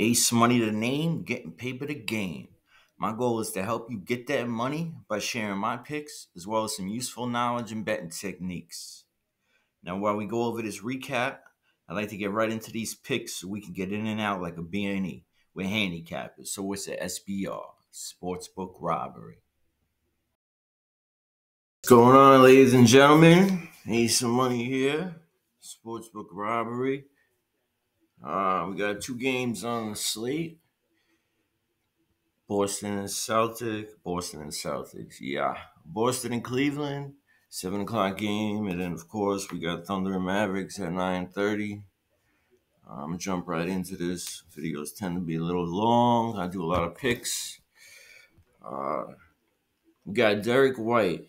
Ace Money the name, getting paper the game. My goal is to help you get that money by sharing my picks as well as some useful knowledge and betting techniques. Now, while we go over this recap, I'd like to get right into these picks so we can get in and out like a BNE. We're handicappers, so what's the SBR, Sportsbook Robbery. What's going on, ladies and gentlemen? Ace some Money here, Sportsbook Robbery. Uh, we got two games on the slate. Boston and Celtic. Boston and Celtics. Yeah. Boston and Cleveland. Seven o'clock game. And then of course we got Thunder and Mavericks at 930. I'm gonna jump right into this. Videos tend to be a little long. I do a lot of picks. Uh, we got Derrick White.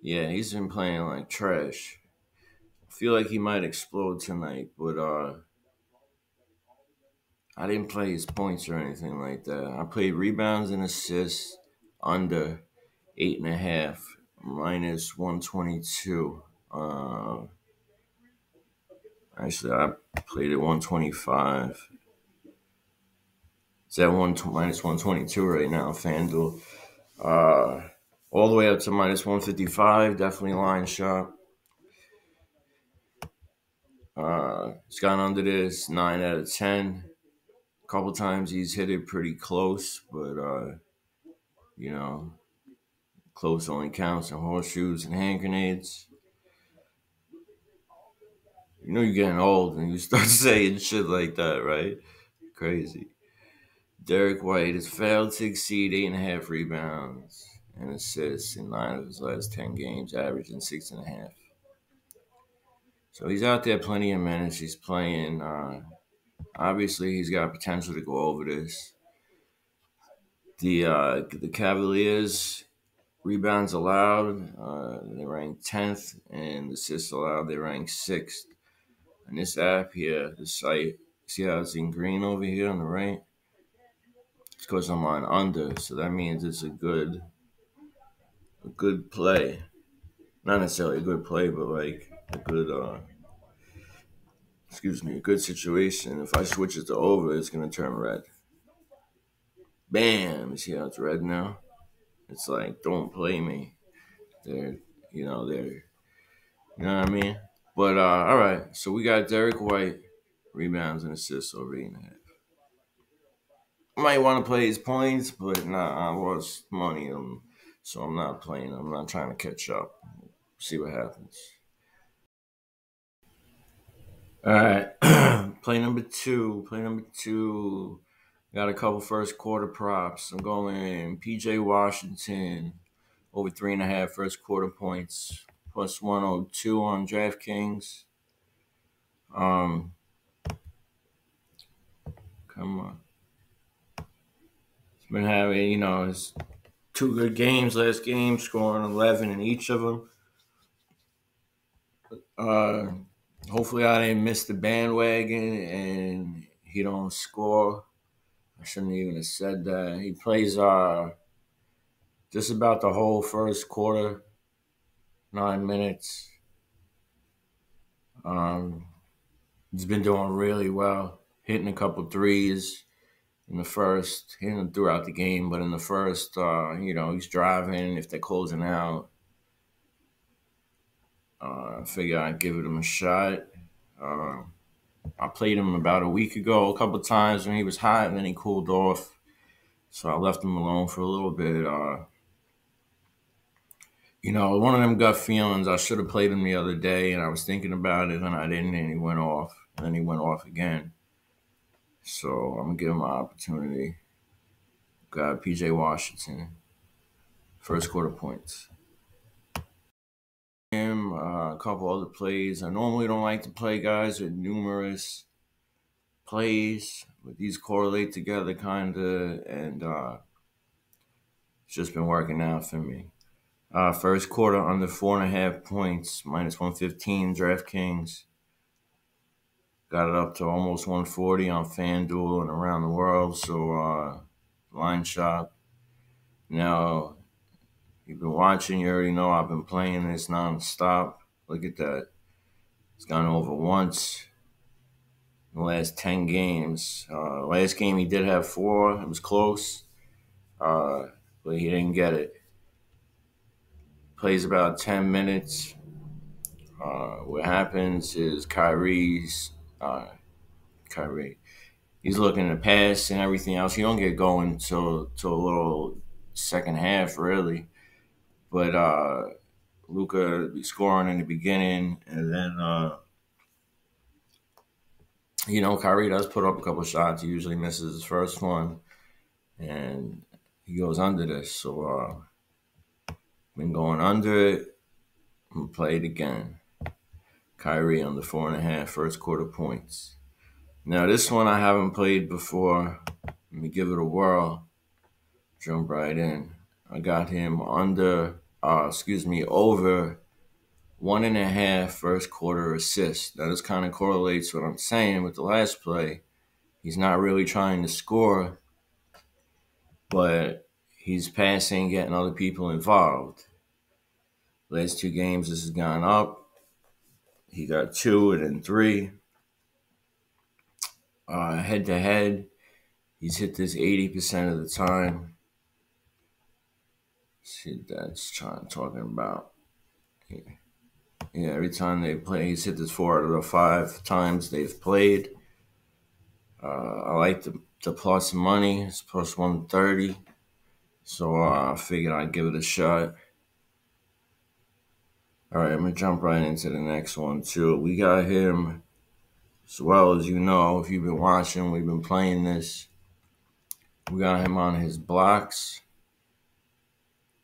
Yeah, he's been playing like trash. I feel like he might explode tonight, but uh I didn't play his points or anything like that. I played rebounds and assists under eight and a half, minus 122. Uh, actually, I played at 125. It's at one minus 122 right now, FanDuel. Uh, all the way up to minus 155, definitely line shot. Uh, it's gone under this, 9 out of 10 couple times he's hit it pretty close, but uh, you know, close only counts in horseshoes and hand grenades. You know you're getting old and you start saying shit like that, right? Crazy. Derrick White has failed to exceed eight and a half rebounds and assists in nine of his last ten games, averaging six and a half. So he's out there plenty of minutes. He's playing uh, Obviously, he's got potential to go over this. The uh, the Cavaliers rebounds allowed, uh, they rank tenth, and the assists allowed, they rank sixth. And this app here, the site, see how it's in green over here on the right? It's because I'm on under, so that means it's a good, a good play. Not necessarily a good play, but like a good uh, excuse me, a good situation. If I switch it to over, it's gonna turn red. Bam! You see how it's red now? It's like, don't play me. They're, you know, they're, you know what I mean? But uh, all right, so we got Derrick White rebounds and assists over eight and a half. I might want to play his points, but nah, I lost money, um, so I'm not playing. I'm not trying to catch up. See what happens. All right, play number two. Play number two. Got a couple first quarter props. I'm going PJ Washington over three and a half first quarter points, plus 102 on DraftKings. Um, come on. It's been having, you know, it's two good games last game, scoring 11 in each of them. Uh, hopefully I didn't miss the bandwagon and he don't score. I shouldn't even have said that. He plays uh just about the whole first quarter, nine minutes. Um, he's been doing really well, hitting a couple threes in the first, hitting throughout the game, but in the first, uh, you know, he's driving if they're closing out. Uh, I figure I'd give it him a shot. Uh, I played him about a week ago a couple times when he was hot, and then he cooled off. So I left him alone for a little bit. Uh, you know, one of them gut feelings. I should have played him the other day, and I was thinking about it, and I didn't, and he went off, and then he went off again. So I'm gonna give him an opportunity. Got PJ Washington, first quarter points uh, a couple other plays. I normally don't like to play guys with numerous plays, but these correlate together kind of, and uh, it's just been working out for me. Uh, first quarter under four and a half points, minus 115 DraftKings. Got it up to almost 140 on FanDuel and around the world. So, uh, line shop. Now, You've been watching, you already know I've been playing this nonstop. Look at that. It's gone over once. in the last 10 games. Uh, last game he did have four. It was close, uh, but he didn't get it. Plays about 10 minutes. Uh, what happens is Kyrie's uh, Kyrie. He's looking to pass and everything else. He don't get going till till a little second half, really. But uh, Luka be scoring in the beginning, and then uh, you know Kyrie does put up a couple shots. He usually misses his first one, and he goes under this. So uh, been going under it and played again. Kyrie on the four and a half first quarter points. Now this one I haven't played before. Let me give it a whirl. Jump right in. I got him under, uh, excuse me, over one and a half first quarter assists. Now this kind of correlates what I'm saying with the last play. He's not really trying to score, but he's passing, getting other people involved. Last two games, this has gone up. He got two and then three. Uh, head to head, he's hit this 80% of the time. See, that's trying talking about. Yeah. yeah, every time they play, he's hit this four out of the five times they've played. Uh, I like the, the plus money, it's plus 130. So uh, I figured I'd give it a shot. All right, I'm gonna jump right into the next one too. We got him, as well as you know, if you've been watching, we've been playing this. We got him on his blocks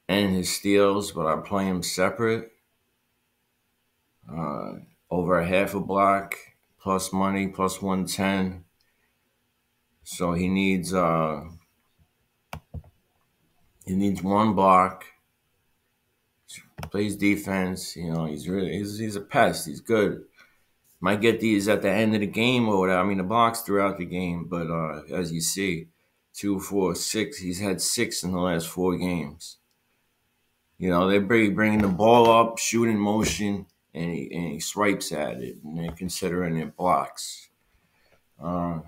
and his steals, but I play him separate. Uh, over a half a block, plus money, plus 110. So he needs uh he needs one block plays defense. You know, he's really he's, he's a pest. He's good. Might get these at the end of the game or whatever. I mean, the blocks throughout the game, but uh, as you see, two, four, six. He's had six in the last four games. You know, they bring bringing the ball up, shooting motion, and he and he swipes at it, and they're considering it blocks. Uh,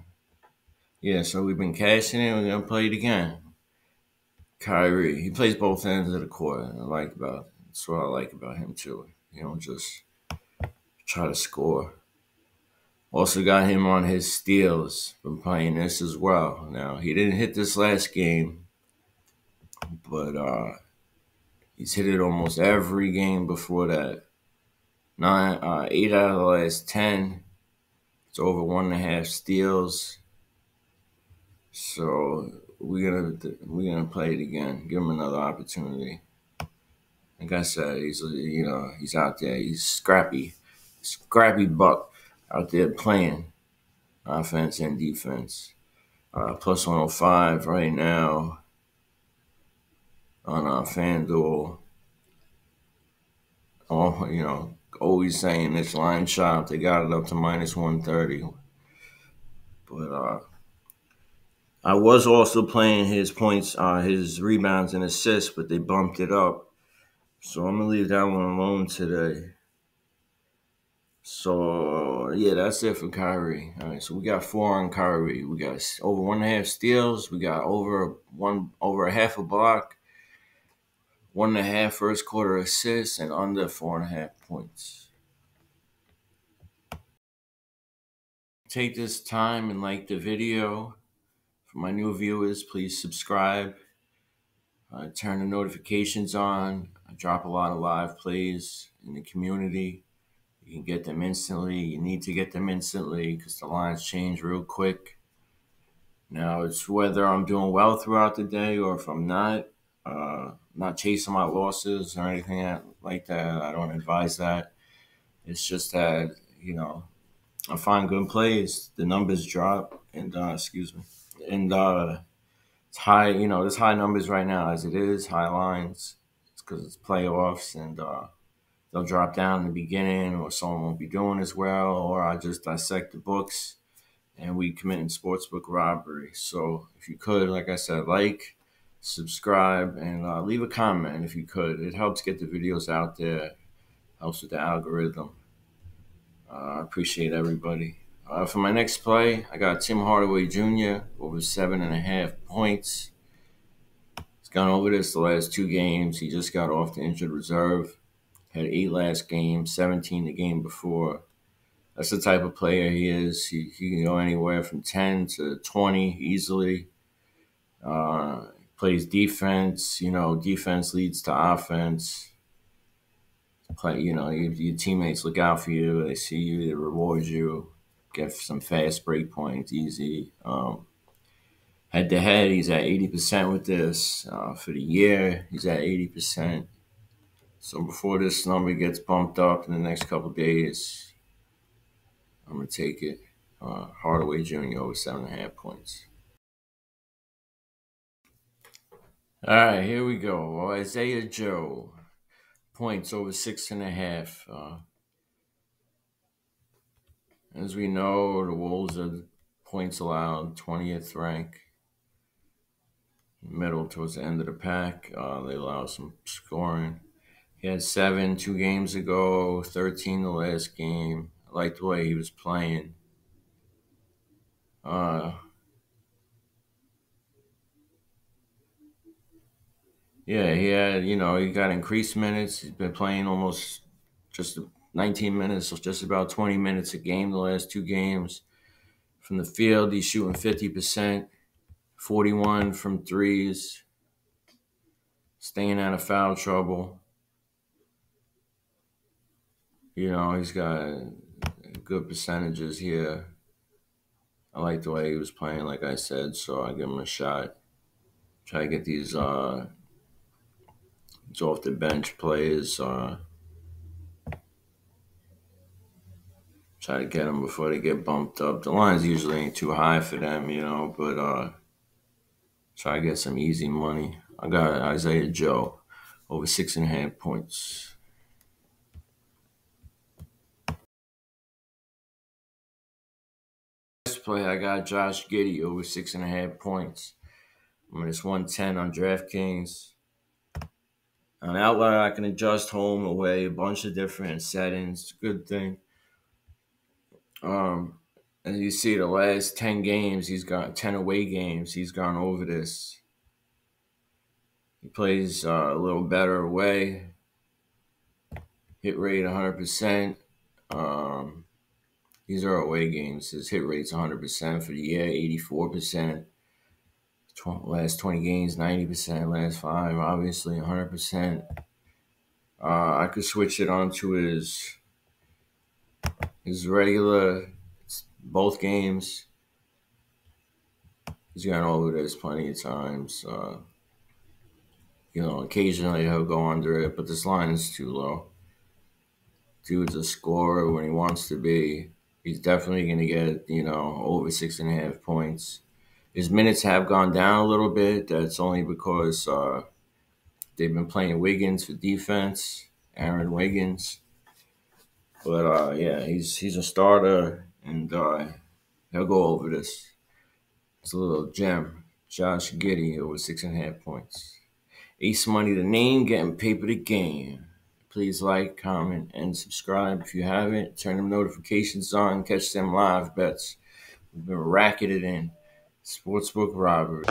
yeah, so we've been cashing it. We're gonna play it again. Kyrie, he plays both ends of the court. I like about that's what I like about him too. You know, just try to score. Also got him on his steals from playing this as well. Now he didn't hit this last game, but uh, he's hit it almost every game before that. Nine, uh, eight out of the last ten. It's over one and a half steals. So we're gonna we're gonna play it again. Give him another opportunity like I said, he's you know he's out there. He's scrappy, scrappy buck out there playing offense and defense. Uh, plus 105 right now on uh, FanDuel. Oh, you know, always saying this line shop. They got it up to minus 130. But uh, I was also playing his points, uh, his rebounds and assists, but they bumped it up so I'm gonna leave that one alone today. So yeah, that's it for Kyrie. All right, so we got four on Kyrie. We got over one and a half steals. We got over one over a half a block, one and a half first quarter assists, and under four and a half points. Take this time and like the video. For my new viewers, please subscribe. Uh, turn the notifications on. I drop a lot of live plays in the community. You can get them instantly. You need to get them instantly because the lines change real quick. Now it's whether I'm doing well throughout the day or if I'm not. Uh, not chasing my losses or anything like that. I don't advise that. It's just that you know I find good plays. The numbers drop, and uh, excuse me, and uh, it's high. You know, there's high numbers right now as it is, high lines because it's playoffs and uh, they'll drop down in the beginning or someone won't be doing as well or I just dissect the books and we commit in sportsbook robbery. So if you could, like I said, like, subscribe, and uh, leave a comment if you could. It helps get the videos out there, helps with the algorithm. Uh, I appreciate everybody. Uh, for my next play, I got Tim Hardaway Jr. over seven and a half points. He's gone over this the last two games. He just got off the injured reserve. Had eight last game, 17 the game before. That's the type of player he is. He, he can go anywhere from 10 to 20 easily. Uh, plays defense. You know, defense leads to offense. Play, you know, your, your teammates look out for you. They see you. They reward you. Get some fast break points, easy. Um, head to head, he's at 80% with this. Uh, for the year, he's at 80%. So before this number gets bumped up in the next couple days, I'm going to take it. Uh, Hardaway Jr. over seven and a half points. All right, here we go. Isaiah Joe, points over six and a half. Uh, as we know, the Wolves are points allowed, 20th rank. Middle towards the end of the pack. Uh, they allow some scoring. He had seven two games ago, 13 the last game. I like the way he was playing. Uh, Yeah, he had, you know, he got increased minutes. He's been playing almost just 19 minutes, so just about 20 minutes a game the last two games. From the field, he's shooting 50%, 41 from threes, staying out of foul trouble. You know, he's got good percentages here. I like the way he was playing, like I said, so I give him a shot. Try to get these uh, it's off the bench players. Uh, try to get them before they get bumped up. The lines usually ain't too high for them, you know, but uh, try to get some easy money. I got Isaiah Joe over six and a half points. Next play, I got Josh Giddey over six and a half points. Minus 110 on DraftKings. An outlier I can adjust home, away, a bunch of different settings. Good thing. Um, as you see, the last 10 games, he's got 10 away games. He's gone over this. He plays uh, a little better away. Hit rate 100%. Um, these are away games. His hit rate's 100% for the year, 84% last 20 games, 90%, last five, obviously 100%. Uh, I could switch it on to his his regular both games. He's gone over this plenty of times. Uh, you know, occasionally he'll go under it, but this line is too low. Dude's a scorer when he wants to be. He's definitely going to get, you know, over six and a half points. His minutes have gone down a little bit. That's only because uh, they've been playing Wiggins for defense, Aaron Wiggins. But uh, yeah, he's he's a starter, and uh, he'll go over this. It's a little gem. Josh Giddey over six and a half points. Ace Money, the name, getting paper the game. Please like, comment, and subscribe if you haven't. Turn them notifications on. Catch them live bets. We've been it in. Sportsbook robbery.